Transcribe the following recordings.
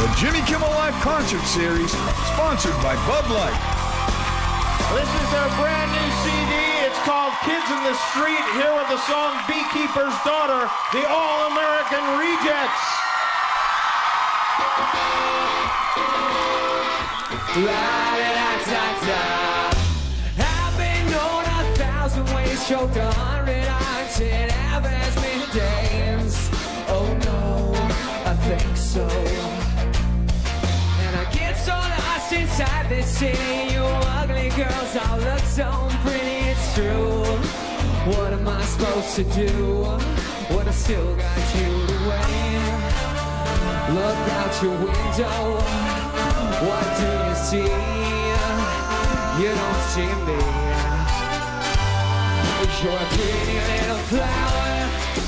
The Jimmy Kimmel Live Concert Series, sponsored by Bud Light. This is their brand new CD. It's called Kids in the Street. Here with the song Beekeeper's Daughter, the All American Rejects. I've been known a thousand ways, choked a hundred hearts in half as many days. This city. You ugly girls all look so pretty, it's true. What am I supposed to do? What I still got you to wait. Look out your window. What do you see? You don't see me. You're a pretty little flower,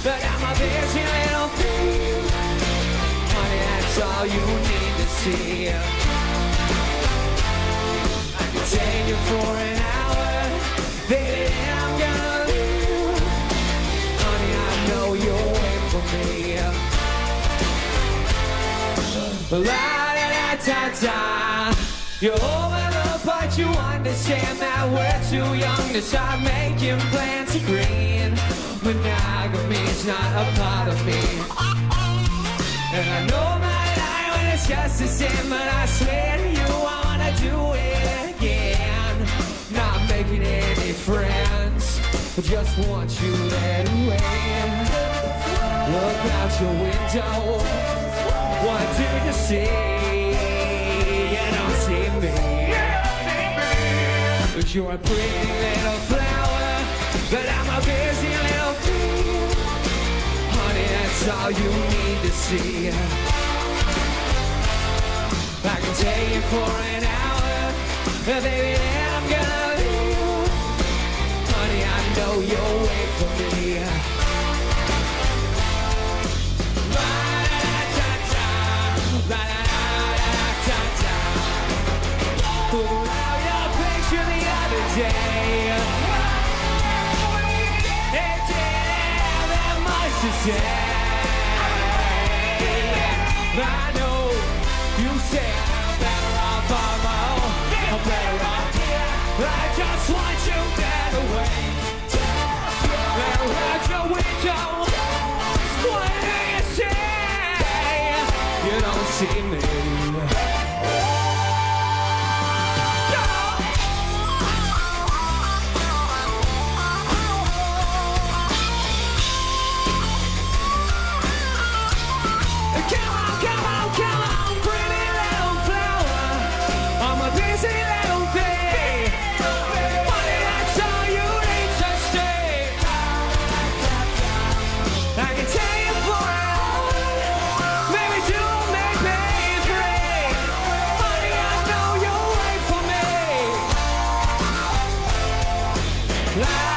but I'm a busy little bee. Honey, that's all you need to see. You for an hour, baby, I'm gonna leave. Honey, I know you'll wait for me. La da da da da. You're over the but you understand that we're too young to start making plans to green. Monogamy's not a part of me. And I know my lie when it's just the same, but I swear you I just want you that way. Look out your window. What do you see? You don't see me. But you're a pretty little flower, but I'm a busy little bee. Honey, that's all you need to see. I can take you for an hour, baby, You'll wait for me. Pull out your picture the other day. It didn't have that much to say. I know you say I'm better off on my own. I'm better off. here. I just want you that away. Live.